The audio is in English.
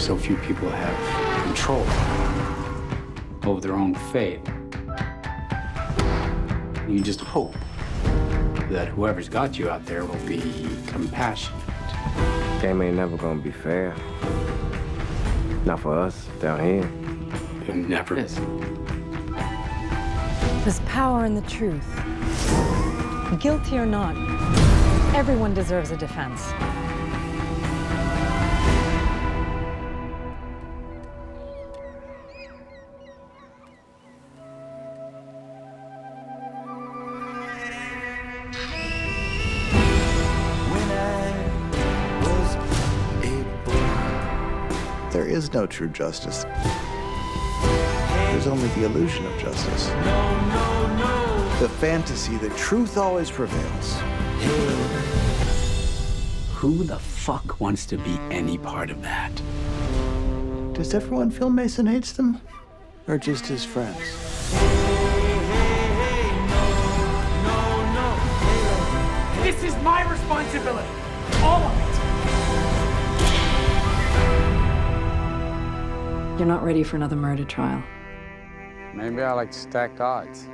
so few people have control over their own fate. You just hope that whoever's got you out there will be compassionate. Game ain't never gonna be fair. Not for us down here. It never is. There's power in the truth. Guilty or not, everyone deserves a defense. There is no true justice. There's only the illusion of justice. No, no, no. The fantasy that truth always prevails. Who the fuck wants to be any part of that? Does everyone feel Mason hates them? Or just his friends? This is my responsibility. All of it. You're not ready for another murder trial. Maybe I like to stack odds.